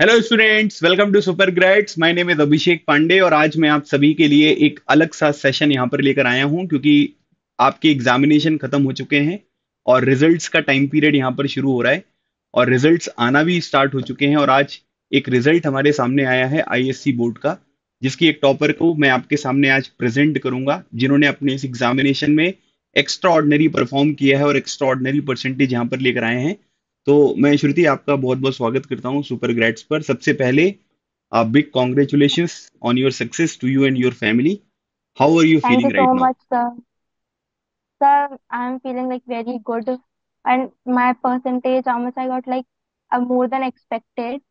Hello students welcome to super grades my name is Abhishek Pandey और आज मैं आप सभी के लिए एक अलग सा सेशन यहाँ पर लेकर आया हूँ क्योंकि आपके एग्जामिनेशन खत्म हो चुके हैं और रिजल्ट्स का टाइम पीरियड यहाँ पर शुरू हो रहा है और रिजल्ट्स आना भी स्टार्ट हो चुके हैं और आज एक रिज़ल्ट हमारे सामने आया है आईएससी बोर्ड का, जिसकी एक टॉपर को मैं आपके सामने आज प्रेजेंट करूँगा, जिन्होंने अपने इस एग्जामिनेशन में एक्स्ट्रा परफॉर्म किया है और एक्स्ट्रा परसेंटेज यहाँ पर लेकर आए हैं। तो मैं श्रुति आपका बहुत बहुत स्वागत करता हूँ सुपर ग्रेड्स पर सबसे पहले big congratulation on your success to you and your family how are you Thank you feeling right now much, sir. Sir, I'm feeling like very good. And my percentage, how much I got, like uh, more than expected.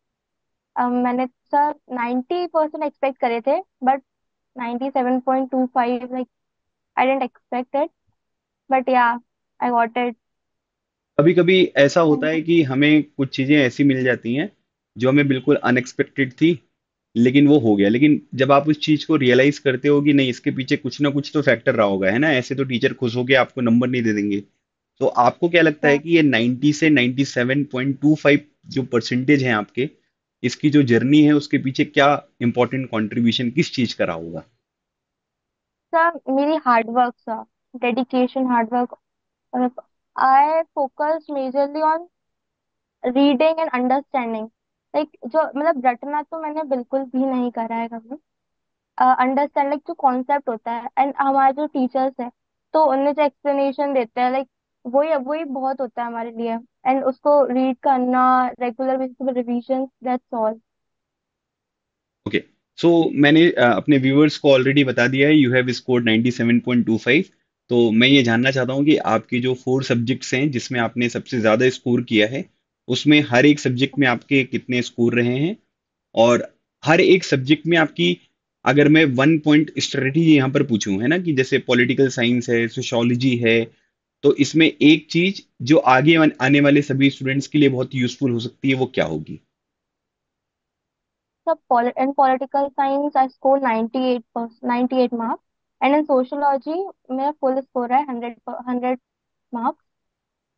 Um, मैंने sir 90 percent expect करे थे but 97.25 like I didn't expect it but yeah I got it कभी कभी ऐसा होता है कि हमें कुछ चीज़ें ऐसी मिल जाती हैं, जो हमें बिल्कुल अनएक्सपेक्टेड थी, लेकिन वो हो गया। लेकिन जब आप उस चीज़ को रियलाइज़ करते हो कि नहीं, इसके पीछे कुछ ना कुछ तो फैक्टर रहा होगा, है ना? ऐसे तो टीचर खुश होके आपको नंबर नहीं दे देंगे। तो आपको क्या लगता है. कि ये 90 से 97.25 जो परसेंटेज है आपके, इसकी जो जर्नी है, उसके पीछे क्या इंपॉर्टेंट कंट्रीब्यूशन किस चीज़ का रहा होगा? सर मेरी hard work sir dedication hard work I focus majorly on reading and understanding like जो मतलब रटना तो मैंने बिल्कुल भी नहीं करा है कभी। अंडरस्टैंड लाइक जो कॉन्सेप्ट होता है एंड हमारे जो टीचर्स है तो उनने जो एक्सप्लेनेशन देते हैं लाइक वही वही बहुत होता है हमारे लिए। एंड उसको रीड करना रेगुलर बेसिस पे revision that's all okay so मैंने अपने व्यूअर्स को ऑलरेडी बता दिया है। यू हैव स्कोर्ड 97.25 तो मैं ये जानना चाहता हूँ कि आपकी जो फोर सब्जेक्ट्स हैं, जिसमें आपने सबसे ज़्यादा स्कोर किया है, उसमें हर एक सब्जेक्ट में आपके कितने स्कोर रहे हैं? और हर एक सब्जेक्ट में आपकी, अगर मैं वन पॉइंट स्ट्रेटेजी यहाँ पर पूछूँ, है ना, कि जैसे पॉलिटिकल साइंस है सोशोलॉजी है तो इसमें एक चीज़ जो आगे आने वाले सभी स्टूडेंट्स के लिए बहुत यूजफुल हो सकती है, वो क्या होगी? सब political science I score 98 98 marks and in sociology मेरा फुल स्कोर है 100 100 मार्क्स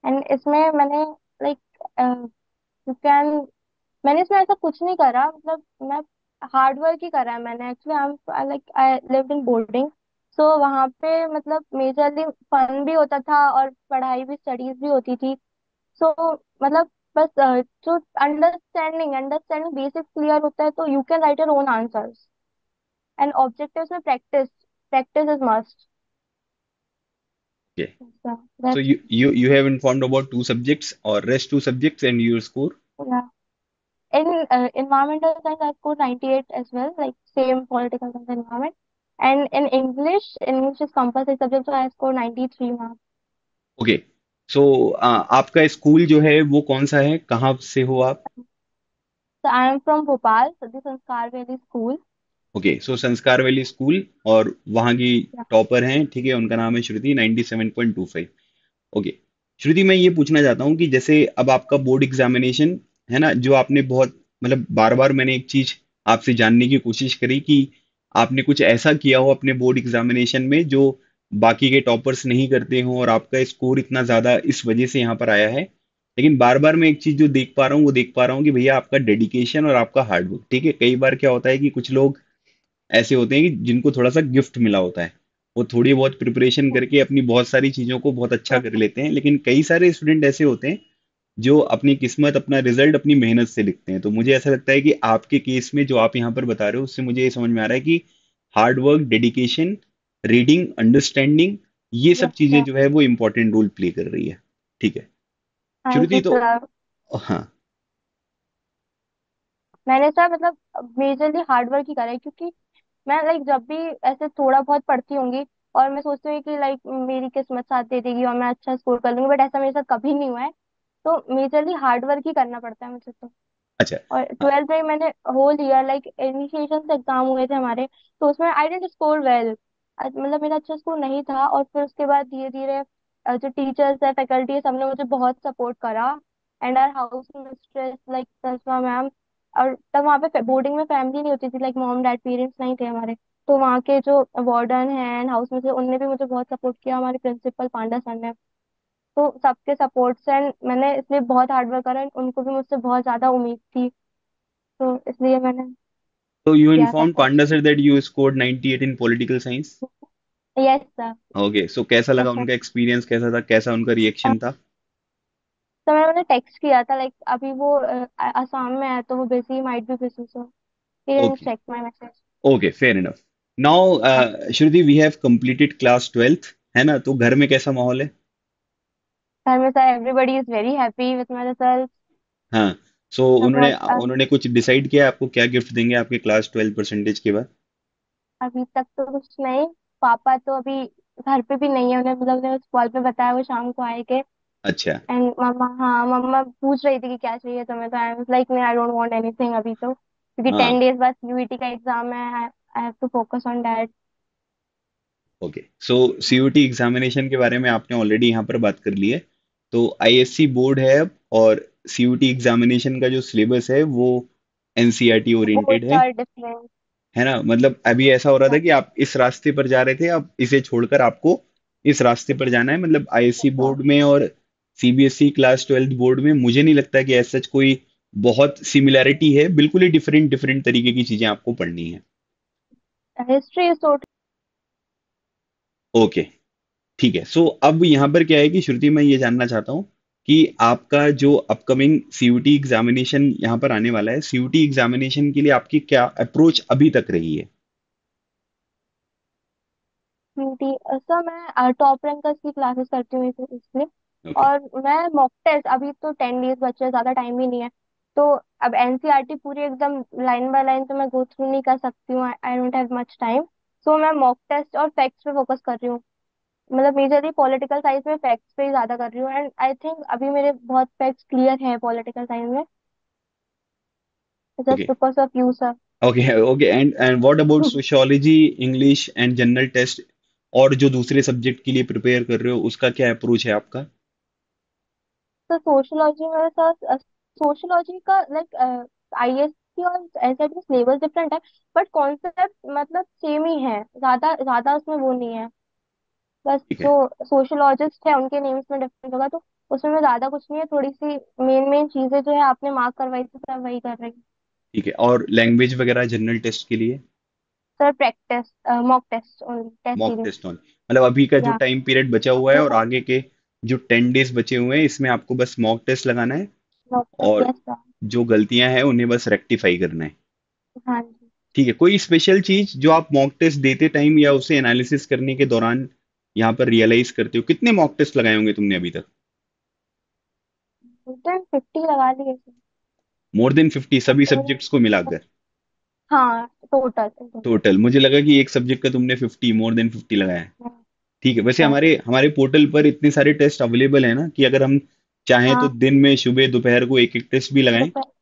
एंड इसमें मैंने लाइक यू कैन मैंने इसमें ऐसा कुछ नहीं करा मतलब मैं हार्ड वर्क ही करा है मैंने. Actually I like I lived in boarding so वहाँ पे मतलब मेजरली फन भी होता था और पढ़ाई भी स्टडीज़ भी होती थी. सो मतलब बस जो अंडरस्टैंडिंग अंडरस्टैंडिंग बेसिक क्लियर होता है तो you can write your own answers and objectives में practice practice is must okay so that's you you you have informed about two subjects और rest two subjects and your score In uh, environmental science, I scored 98 as well, like same political science and environment. And in English, English is compulsory subject, so I scored 93 marks. Okay so आपका school जो है वो कौन सा है कहाँ से हो आप So I am from Bhopal, so this is Sanskar Valley School. Okay so Sanskar valley school और वहाँ की टॉपर हैं ठीक है उनका नाम है श्रुति 97.25 ओके श्रुति मैं ये पूछना चाहता हूँ कि जैसे अब आपका बोर्ड एग्जामिनेशन है ना जो आपने बहुत मतलब बार बार मैंने एक चीज़ आपसे जानने की कोशिश करी कि आपने कुछ ऐसा किया हो अपने बोर्ड एग्जामिनेशन में जो बाकी के टॉपर्स नहीं करते हो और आपका स्कोर इतना ज़्यादा इस वजह से यहाँ पर आया है। लेकिन बार बार मैं एक चीज़ जो देख पा रहा हूँ वो देख पा रहा हूँ कि भैया आपका डेडिकेशन और आपका हार्डवर्क ठीक है कई बार क्या होता है कि कुछ लोग ऐसे होते हैं कि जिनको थोड़ा सा गिफ्ट मिला होता है। वो थोड़ी बहुत प्रिपरेशन करके अपनी बहुत सारी चीज़ों को बहुत अच्छा कर लेते हैं लेकिन कई सारे स्टूडेंट ऐसे होते हैं जो अपनी किस्मत अपना रिज़ल्ट अपनी मेहनत से लिखते हैं। तो मुझे ऐसा लगता है कि आपके केस में जो आप यहाँ पर बता रहे हो उससे मुझे ये समझ में आ रहा है कि hard work dedication reading understanding ये सब चीज़ें जो है वो इम्पोर्टेंट रोल प्ले कर रही है। ठीक है? श्रुति तो हाँ। मैंने सर मतलब मेजरली हार्ड वर्क ही करा है क्योंकि मैं लाइक जब भी ऐसे थोड़ा बहुत पढ़ती होंगी और मैं सोचती हूँ कि लाइक मेरी किस्मत साथ दे देगी और मैं अच्छा स्कोर कर लूँगी बट ऐसा मेरे साथ कभी नहीं हुआ है। तो मेजरली हार्ड वर्क ही करना पड़ता है मुझे तो। अच्छा। और हाँ, ट्वेल्थ में मैंने whole year like initiation exam हुए थे हमारे तो उसमें आई डेंट स्कोर वेल मतलब मेरा अच्छा स्कोर नहीं था और फिर उसके बाद धीरे धीरे जो टीचर्स है फैकल्टी है सबने मुझे बहुत सपोर्ट करा। And our house mistress like Tasma ma'am और तब वहाँ पे बोर्डिंग में फैमिली नहीं होती थी लाइक मॉम डैड पेरेंट्स नहीं थे हमारे। तो वहाँ के जो वार्डन हैं एंड हाउस मिस्ट्रेस उनने भी मुझे बहुत सपोर्ट किया हमारे प्रिंसिपल पांडा सर ने। तो सबके सपोर्ट से and मैंने इसलिए बहुत हार्ड वर्क करा and उनको भी मुझसे बहुत ज़्यादा उम्मीद थी। तो इसलिए मैंने तो यू किया inform sir Panda sir that you scored 98 in political science yes sir okay so कैसा लगा उनका एक्सपीरियंस कैसा था? कैसा उनका रिएक्शन था? तो मैंने उन्हें टेक्स्ट किया था लाइक अभी वो अ, असम में है तो वो busy might be busy so he didn't okay check my message okay fair enough now Shruti we have completed class twelfth है ना? तो घर में कैसा माहौल है? घर में sir everybody is very happy with my result हाँ सो सब उन्होंने बहुत अ, उन्होंने कुछ डिसाइड किया आपको? क्या गिफ्ट देंगे आपके क्लास ट्वेल्थ परसेंटेज के बाद? अभी तक तो कुछ नहीं। पापा तो अभी घर पे भी नहीं है उन्हें मतलब उन्हें कॉल पे बताया वो शाम को आएँगे। अच्छा। एंड मम्मा हाँ मम्मा पूछ रही थी कि क्या चाहिए तुम्हें तो आई वाज लाइक नहीं आई डोंट वांट एनीथिंग अभी तो। क्योंकि टेन हाँ डेज़ बाद यूईटी का एग्ज़ाम है I have to focus on that okay so CUET examination के बारे में आपने ऑलरेडी यहाँ पर बात कर ली है। तो आईएससी बोर्ड है अब और सीयूटी एग्जामिनेशन का जो सिलेबस है वो एनसीईआरटी ओरिएंटेड बोथ है। आर डिफरेंट है ना? मतलब अभी ऐसा हो रहा था कि आप इस रास्ते पर जा रहे थे अब इसे छोड़कर आपको इस रास्ते पर जाना है मतलब आईएससी बोर्ड में और सीबीएसई क्लास ट्वेल्थ बोर्ड में मुझे नहीं लगता कि ऐसा कोई बहुत सिमिलैरिटी है। बिल्कुल ही डिफरेंट डिफरेंट तरीके की चीज़ें आपको पढ़नी है। हिस्ट्री ओके ठीक है। सो अब यहाँ पर क्या है कि श्रुति मैं ये जानना चाहता हूँ कि आपका जो अपकमिंग सीयूटी एग्जामिनेशन यहाँ पर आने वाला है सीयूटी एग्जामिनेशन के लिए आपकी क्या अप्रोच अभी तक रही है? टोटली सर मैं टॉप रैंकर्स की क्लासेस करती हूँ इस- इसलिए ओके और मैं मॉक टेस्ट अभी तो टेन डेज़ बचे हैं, ज़्यादा टाइम भी नहीं है। तो अब एनसीईआरटी पूरी एकदम लाइन बाय लाइन तो मैं गो थ्रू नहीं कर सकती हूँ I don't have much time so मैं मॉक टेस्ट और फैक्ट्स पे फोकस कर रही हूँ। मतलब मेजरली पॉलिटिकल साइंस में फैक्ट्स पे ही ज़्यादा कर रही हूँ। एंड आई थिंक अभी मेरे बहुत फैक्ट्स क्लियर हैं पॉलिटिकल साइंस में। Just okay because of you sir okay okay and and what about sociology English and general test और जो दूसरे सब्जेक्ट के लिए प्रिपेयर कर रहे हो उसका क्या अप्रोच है आपका? तो सोशियोलॉजी मेरे साथ सोशियोलॉजी का लाइक आईएससी और एसएट में सिलेबस डिफरेंट है बट कॉन्सेप्ट मतलब सेम ही है ज़्यादा ज़्यादा उसमें वो नहीं है। बस ठीक है। जो सोशियोलॉजिस्ट है उनके नेम्स में डिफरेंस होगा तो उसमें में ज़्यादा कुछ नहीं है थोड़ी सी मेन मेन चीज़ें जो है आपने मार्क करवाई थी सर वही कर रही हूँ। ठीक है और लैंग्वेज वगैरह जनरल टेस्ट के लिए? Sir practice mock test only test mock series test on मतलब अभी का जो या टाइम पीरियड बचा हुआ है और आगे के जो टेन डेज़ बचे हुए हैं इसमें आपको बस मॉक टेस्ट लगाना है और जो गलतियाँ हैं उन्हें बस रेक्टिफाई करना है। हाँ जी। ठीक है कोई स्पेशल चीज़ जो आप मॉक टेस्ट देते टाइम या उसे एनालिसिस करने के दौरान यहाँ पर रियलाइज़ करते हो कितने मॉक टेस्ट लगाए होंगे तुमने अभी तक? फिफ्टी लगा लिए सर मोर देन फिफ्टी सभी सब्जेक्ट्स को मिलाकर? हाँ टोटल टोटल मुझे लगा कि एक सब्जेक्ट का तुमने फिफ्टी मोर देन फिफ्टी लगाया है। ठीक है। वैसे हाँ। हमारे हमारे पोर्टल पर इतने सारे टेस्ट अवेलेबल है ना कि अगर हम चाहें तो हाँ। दिन में सुबह दोपहर को एक एक टेस्ट भी लगाएँ दोपहर।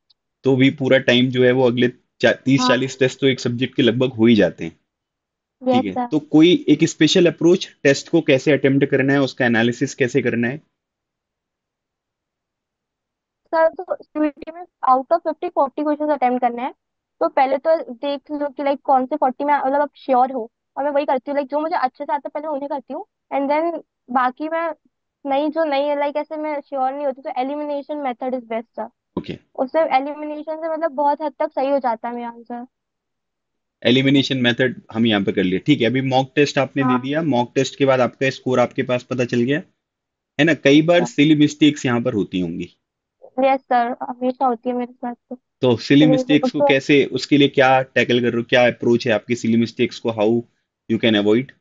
तो भी पूरा टाइम जो है वो अगले तीस हाँ। चालीस टेस्ट तो एक सब्जेक्ट के लगभग हो ही जाते हैं। ठीक यस है। सर तो कोई एक स्पेशल अप्रोच टेस्ट को कैसे अटेम्प्ट करना है उसका एनालिसिस कैसे करना है? सर तो सीयूईटी में out of fifty forty question attempt करने हैं। तो पहले तो देख लो कि लाइक कौन से फोर्टी में मतलब आप श्योर हो। और मैं वही करती हूँ लाइक जो मुझे अच्छे से आता है पहले उन्हें करती हूँ। एंड देन बाकी मैं नहीं जो नहीं है लाइक ऐसे मैं श्योर नहीं होती तो elimination method is best sir okay उससे एलिमिनेशन से मतलब बहुत हद तक सही हो जाता है मेरा आंसर एलिमिनेशन मेथड हम यहाँ पे कर लिए। ठीक है अभी मॉक टेस्ट आपने दे हाँ। दिया। मॉक टेस्ट के बाद आपका स्कोर आपके पास पता चल गया। है ना? कई बार सिली मिस्टेक्स यहाँ पर होती होंगी। यस सर हमेशा होती है मेरे साथ तो। तो सिली इसलिए मिस्टेक्स को उसको कैसे उसके लिए क्या टैकल कर रहे हो? क्या अप्रोच है आपकी सिली मिस्टेक्स को? How you can avoid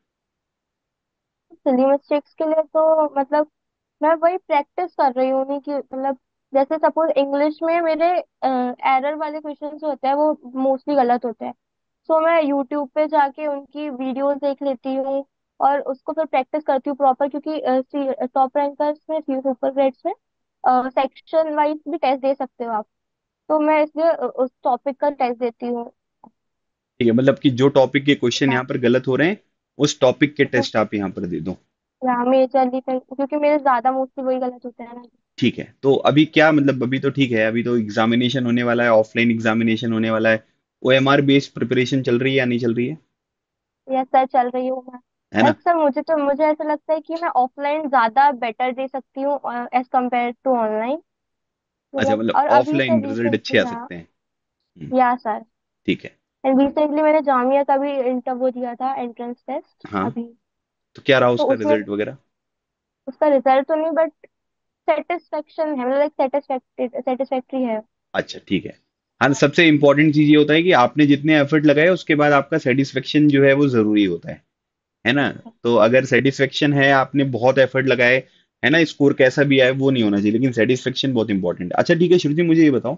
silly mistakes के लिए तो मतलब मैं वही प्रैक्टिस कर रही हूँ नहीं कि मतलब जैसे सपोज़ इंग्लिश में मेरे एरर वाले क्वेश्चन जो होते हैं वो मोस्टली गलत होते हैं। सो so, मैं यूट्यूब पे जाके उनकी वीडियोस देख लेती हूँ और उसको फिर प्रैक्टिस करती हूँ प्रॉपर क्योंकि टॉप रैंकर्स में सुपर ग्रेड्स में सेक्शन वाइज भी टेस्ट दे सकते हो आप। तो मैं इसलिए उस टॉपिक का टेस्ट देती हूँ। ठीक है मतलब कि जो टॉपिक के क्वेश्चन यहाँ पर गलत हो रहे हैं उस टॉपिक के टेस्ट आप यहाँ पर दे दो। या मेजरली क्योंकि मेरे ज़्यादा मोस्टली वही गलत होते हैं ना। ठीक है तो अभी क्या मतलब अभी तो ठीक है अभी तो एग्जामिनेशन होने वाला है ऑफलाइन एग्जामिनेशन होने वाला है। ओएमआर बेस्ड प्रिपरेशन चल रही है या नहीं चल रही है? यस सर चल रही हूँ मैं। है ना? सर मुझे तो मुझे ऐसा लगता है कि मैं ऑफलाइन ज़्यादा बेटर दे सकती हूँ एज कंपेयर टू ऑनलाइन अच्छा मतलब और अभी तो ऑफलाइन रिज़ल्ट अच्छे आ हाँ। सकते हैं। हम्म, या सर ठीक है। एंड रिसेंटली मैंने जामिया का भी इंटर वो दिया था एंट्रेंस टेस्ट हाँ। अभी। तो क्या रहा तो उसका उसमें रिज़ल्ट वगैरह? उसका रिज़ल्ट तो नहीं बट सेटिस्फेक्शन है मतलब लाइक सेटिस्फैक्टरी सेटिस्फैक्टरी है। अच्छा ठीक है। हाँ सबसे इंपॉर्टेंट चीज़ ये होता है कि आपने जितने एफर्ट लगाए उसके बाद आपका सेटिस्फेक्शन जो है वो ज़रूरी होता है। है ना? तो अगर सेटिस्फेक्शन है आपने बहुत एफर्ट लगाए है ना? स्कोर कैसा भी आए वो नहीं होना चाहिए लेकिन सेटिस्फेक्शन बहुत इंपॉर्टेंट है। अच्छा ठीक है श्रुति मुझे ये बताओ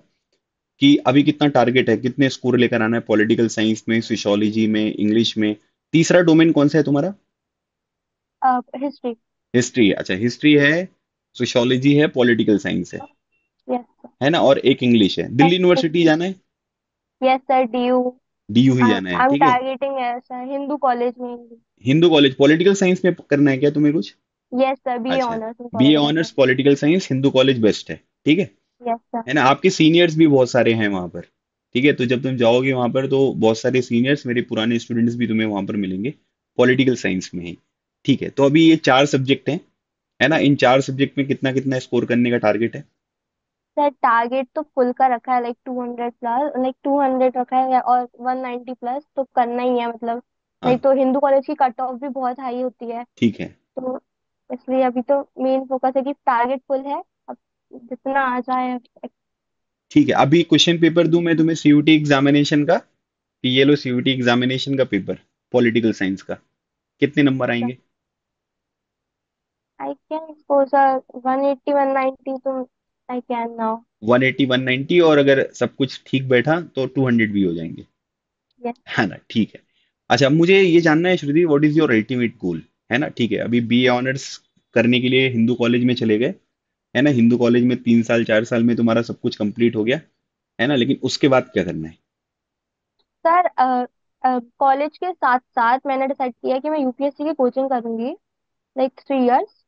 कि अभी कितना टारगेट है कितने स्कोर लेकर आना है पॉलिटिकल साइंस में सोशियोलॉजी में इंग्लिश में। तीसरा डोमेन कौन सा है तुम्हारा? हिस्ट्री हिस्ट्री अच्छा हिस्ट्री है सोशियोलॉजी है पॉलिटिकल साइंस है। यस है ना? और एक इंग्लिश है। दिल्ली यूनिवर्सिटी जाना है? यस सर डीयू डीयू ही जाना है एम ठीक है? टारगेटिंग सर हिंदू कॉलेज में। हिंदू कॉलेज पॉलिटिकल साइंस में करना है क्या तुम्हें कुछ? यस सर बीए अच्छा honours BA honours political science Hindu College best है ठीक है? यस सर है ना? आपके सीनियर्स भी बहुत सारे हैं वहाँ पर ठीक है? तो जब तुम जाओगे वहाँ पर तो बहुत सारे सीनियर्स मेरे पुराने स्टूडेंट्स भी तुम्हें वहाँ पर मिलेंगे पॉलिटिकल साइंस में ही ठीक है? तो अभी ये चार सब्जेक्ट हैं है ना? इन चार सब्जेक्ट में कितना कितना स्कोर करने का टारगेट है? सर टारगेट तो फुल का रखा है like two hundred plus like two hundred रखा है या- और वन नाइन्टी प्लस तो करना ही है मतलब। नहीं हाँ तो हिंदू कॉलेज की कट ऑफ़ भी बहुत हाई होती है। ठीक है। तो इसलिए अभी तो मेन फोकस है कि टारगेट फुल है जितना आ जाए। ठीक है अभी क्वेश्चन पेपर दूँ मैं तुम्हें सीयूटी एग्जामिनेशन का ये लो सीयूटी एग्जामिनेशन का पेपर पॉलिटिकल साइंस का। कितने नंबर आएँगे? I can suppose sir one eighty one ninety तो आई कैन नाउ 180 190 और अगर सब कुछ ठीक बैठा तो 200 भी हो जाएँगे। यस है ना ठीक है। अच्छा मुझे ये जानना है Shruti what is your ultimate goal है ना ठीक है अभी बीए ऑनर्स करने के लिए हिंदू कॉलेज में चले गए है ना, हिंदू कॉलेज में तीन साल, चार साल में तुम्हारा सब कुछ कंप्लीट हो गया, है ना, लेकिन उसके बाद क्या करना है? सर कॉलेज के साथ साथ मैंने डिसाइड किया कि मैं यूपीएससी की कोचिंग करूँगी like three years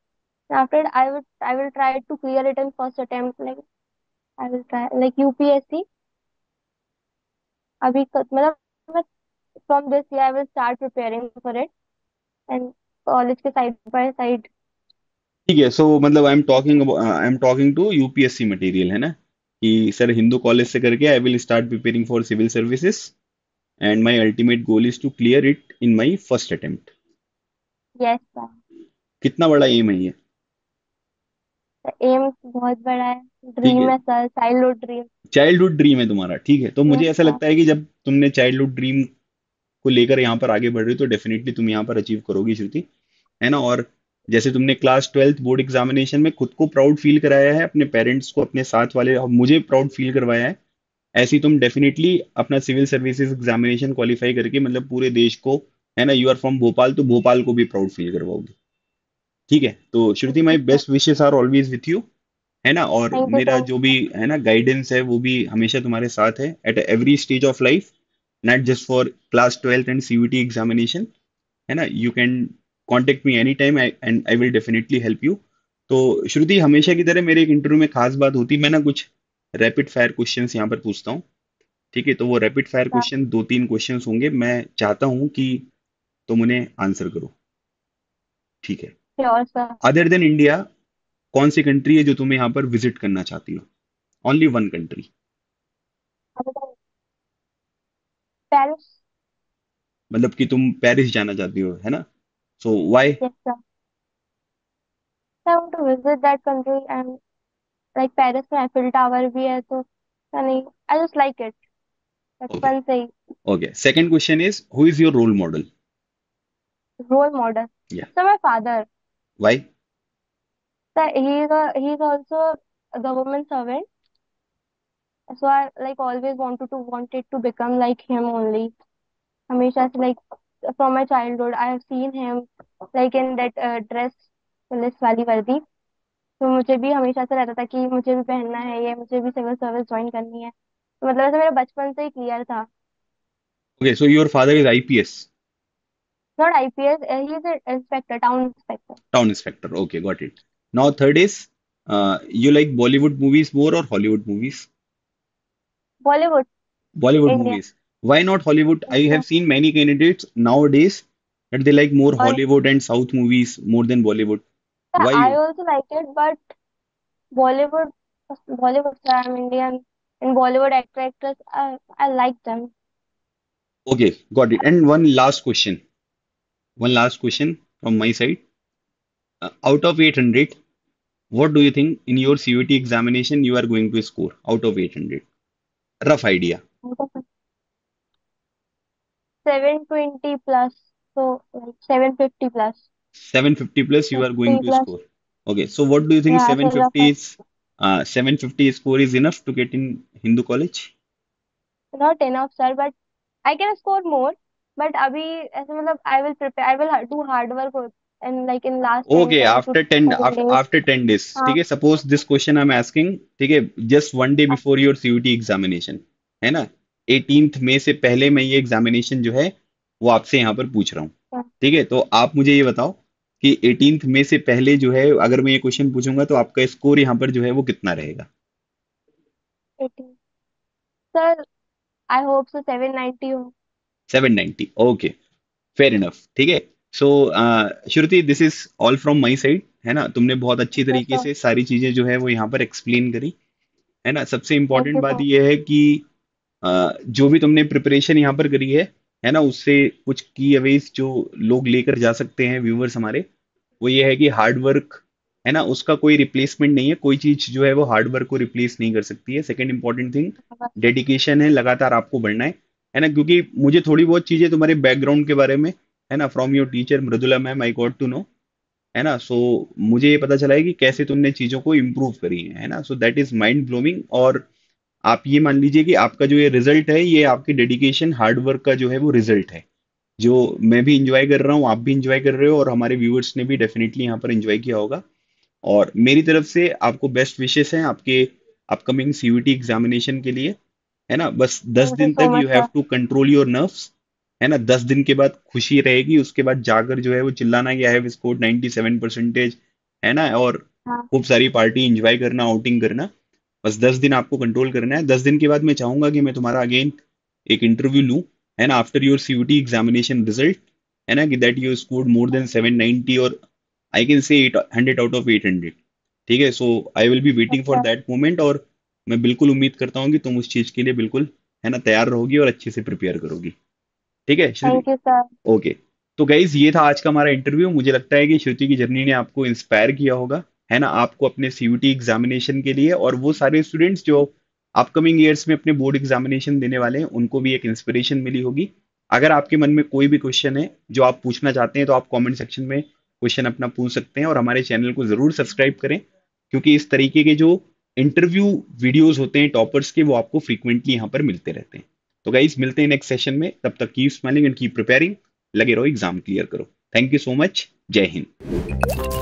after I will I will try to clear it in first attempt like I will try like UPSC अभी मतलब from this year I will start preparing for it and college के side by side ठीक है so मतलब I am talking I am talking to UPSC material है ना? कि sir Hindu college से करके I will start preparing for civil services and my ultimate goal is to clear it in my first attempt yes sir कितना बड़ा M है ये? M बहुत बड़ा है। ड्रीम है। है sir childhood dream childhood dream है तुम्हारा ठीक है? तो मुझे ऐसा लगता है कि जब तुमने चाइल्डहुड ड्रीम को लेकर यहाँ पर आगे बढ़ रही हो तो डेफिनेटली तुम यहाँ पर अचीव करोगी श्रुति। है ना? और जैसे तुमने क्लास ट्वेल्थ बोर्ड एग्जामिनेशन में खुद को प्राउड फील कराया है अपने पेरेंट्स को अपने साथ वाले और मुझे प्राउड फील करवाया है ऐसे ही तुम डेफिनेटली अपना सिविल सर्विसेज़ एग्जामिनेशन क्वालिफाई करके मतलब पूरे देश को है ना यू आर फ्रॉम भोपाल तो भोपाल को भी प्राउड फील करवाओगे। ठीक है? तो Shruti my best wishes are always with you है ना? और मेरा जो भी है ना गाइडेंस है वो भी हमेशा तुम्हारे साथ है at every stage of life not just for class twelfth and CUET examination है ना? You can contact me any time and I will definitely help you तो श्रुति हमेशा की तरह मेरे एक इंटरव्यू में खास बात होती मैं ना कुछ रैपिड फायर क्वेश्चंस यहाँ पर पूछता हूँ। ठीक है तो वो रैपिड फायर क्वेश्चन दो तीन क्वेश्चंस होंगे। मैं चाहता हूँ कि तुम उन्हें आंसर करो। ठीक है? अदर देन इंडिया कौन सी कंट्री है जो तुम्हें यहाँ पर विज़िट करना चाहती हो? ओनली वन कंट्री पेरिस मतलब कि तुम पेरिस जाना चाहती हो है ना? so why yes sir I want to visit that country and like Paris में एफिल टावर भी है तो पता नहीं I just like it okay बचपन से ही okay second question is who is your role model role model या sir my father why sir he is he is also a government servant so I like always wanted to wanted to become like him only हमेशा से like from my childhood I have seen him like in that uh, dress police वाली वर्दी। तो मुझे भी हमेशा से रहता था कि मुझे भी पहनना है ये मुझे भी सिविल सर्विस ज्वाइन करनी है। तो मतलब ऐसे मेरा बचपन से ही क्लियर था। Okay so your father is IPS not IPS he is inspector town inspector town inspector okay got it now third is you like Bollywood movies more or Hollywood movies? Bollywood Bollywood Indian movies. why not hollywood? I have seen many candidates nowadays that they like more hollywood and south movies more than bollywood. Yeah, why? I also like it but bollywood bollywood i'm indian and bollywood actors I, I like them. Okay got it. And one last question. One last question from my side. Uh, out of 800 what do you think in your CVT examination you are going to score? Out of 800 rough idea. 720 plus. So like 750 plus. 750 plus you are going 50 to plus. score. Okay, so what do you think Yeah, so rough 750 is uh, 750 score is enough to get in Hindu college? not enough sir but I can score more but अभी ऐसे मतलब I will prepare I will do hard work और- and like in last 10 Okay, 10 to after 10 7 after, days after 10 days हाँ ठीक है suppose this question I am asking ठीक है just one day हाँ बिफोर योर सीयूटी एग्जामिनेशन है ना 18th मई से पहले मैं ये एग्जामिनेशन जो है वो आपसे यहाँ पर पूछ रहा हूँ। हाँ, ठीक है? तो आप मुझे ये बताओ कि 18th मई से पहले जो है अगर मैं ये क्वेश्चन पूछूँगा तो आपका स्कोर यहाँ पर जो है वो कितना रहेगा? सर I hope so 790 हो। 790 ओके फेयर इनफ ठीक है? So Shruti this is all from my side है ना? तुमने बहुत अच्छी तरीके से सारी चीज़ें जो है वो यहाँ पर एक्सप्लेन करी है ना? सबसे इम्पोर्टेंट बात sir. ये है कि जो भी तुमने प्रिपरेशन यहाँ पर करी है है ना, उससे कुछ की अवेज जो लोग लेकर जा सकते हैं व्यूवर्स हमारे, वो ये है कि हार्ड वर्क है ना, उसका कोई रिप्लेसमेंट नहीं है, कोई चीज़ जो है वो हार्ड वर्क को रिप्लेस नहीं कर सकती है। सेकेंड इंपॉर्टेंट थिंग डेडिकेशन है, लगातार आपको बढ़ना है है ना, क्योंकि मुझे थोड़ी बहुत चीज़ें तुम्हारे बैकग्राउंड के बारे में, है ना from your teacher Mridula ma'am I got to know है ना सो मुझे ये पता चला है कि कैसे तुमने चीज़ों को इम्प्रूव करी है ना so that is mind blowing और आप ये मान लीजिए कि आपका जो ये रिज़ल्ट है ये आपके डेडिकेशन हार्डवर्क का जो है वो रिज़ल्ट है। जो मैं भी इंजॉय कर रहा हूँ आप भी इंजॉय कर रहे हो और हमारे व्यूअर्स ने भी डेफिनेटली यहाँ पर इंजॉय किया होगा। और मेरी तरफ़ से आपको बेस्ट विशेष हैं आपके अपकमिंग सीयूटी एग्जामिनेशन के लिए है ना? बस दस दिन तक you have to control your nerves है ना? दस दिन के बाद खुशी रहेगी उसके बाद जाकर जो है वो चिल्लाना कि आई हैव स्कोर्ड 97 परसेंटेज है ना? और हाँ। खूब सारी पार्टी एंजॉय करना आउटिंग करना। बस दस दिन आपको कंट्रोल करना है। दस दिन के बाद मैं चाहूँगा कि मैं तुम्हारा अगेन एक इंटरव्यू लूँ। है ना after your CUET examination result है ना कि that you scored more than 790 और आई कैन से 800 आउट ऑफ़ 800 ठीक है so I will be waiting for that moment और मैं बिल्कुल उम्मीद करता हूँ कि तुम उस चीज़ के लिए बिल्कुल है ना तैयार रहोगी और अच्छे से प्रिपेयर करोगी। ठीक है थैंक यू सर ओके तो गाइज़ ये था आज का हमारा इंटरव्यू मुझे लगता है कि श्रुति की जर्नी ने आपको इंस्पायर किया होगा। है ना, आपको अपने सीयूटी एग्जामिनेशन के लिए और वो सारे स्टूडेंट्स जो अपकमिंग ईयर्स में अपने बोर्ड एग्जामिनेशन देने वाले हैं, उनको भी एक इंस्पिरेशन मिली होगी। अगर आपके मन में कोई भी क्वेश्चन है, जो आप पूछना चाहते हैं तो आप कमेंट सेक्शन में क्वेश्चन अपना पूछ सकते हैं और हमारे चैनल को ज़रूर सब्सक्राइब करें, क्योंकि इस तरीके के जो इंटरव्यू वीडियोस होते हैं टॉपर्स के, वो आपको फ्रीक्वेंटली यहाँ पर मिलते रहते हैं। तो गाइज़ मिलते हैं नेक्स्ट सेशन में। तब तक keep smiling and keep preparing लगे रहो एग्ज़ाम क्लियर करो। थैंक यू सो मच जय हिंद।